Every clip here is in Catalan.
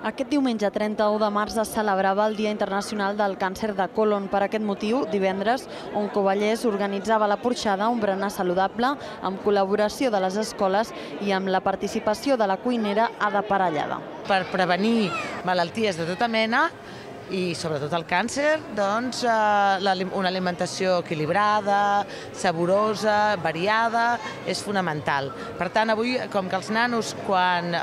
Aquest diumenge 31 de març es celebrava el Dia Internacional del Càncer de Colon. Per aquest motiu, divendres, Oncovallès organitzava la porxada Un berenar saludable amb col·laboració de les escoles i amb la participació de la cuinera Ada Parellada. Per prevenir malalties de tota mena i sobretot el càncer, doncs, eh, una alimentació equilibrada, saborosa, variada, és fonamental. Per tant, avui, com que els nanos, quan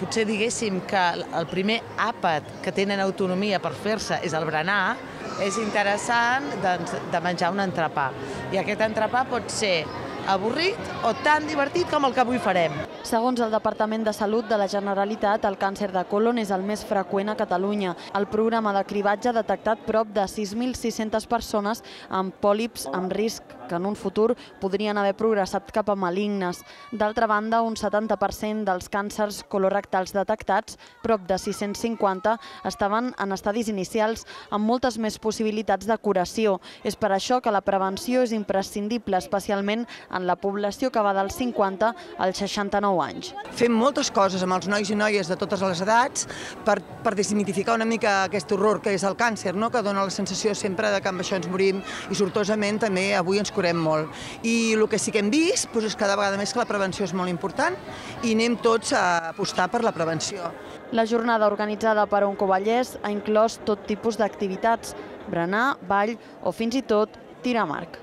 potser diguéssim que el primer àpat que tenen autonomia per fer-se és el berenar, és interessant doncs, de menjar un entrepà. I aquest entrepà pot ser avorrit o tan divertit com el que avui farem. Segons el Departament de Salut de la Generalitat, el càncer de colon és el més freqüent a Catalunya. El programa de cribatge ha detectat prop de 6.600 persones amb pòlips amb risc que en un futur podrien haver progressat cap a malignes. D'altra banda, un 70% dels càncers colorectals detectats, prop de 650, estaven en estadis inicials amb moltes més possibilitats de curació. És per això que la prevenció és imprescindible, especialment en la població que va dels 50 als 69 anys. Fem moltes coses amb els nois i noies de totes les edats per, per desmitificar una mica aquest horror que és el càncer, no? que dona la sensació sempre de que amb això ens morim i sortosament també avui ens curem molt. I el que sí que hem vist doncs, és cada vegada més que la prevenció és molt important i anem tots a apostar per la prevenció. La jornada organitzada per Oncovallès ha inclòs tot tipus d'activitats, berenar, ball o fins i tot tirar marc.